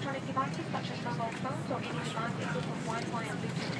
electronic devices such as mobile phones or any device equipped with Wi-Fi and Bluetooth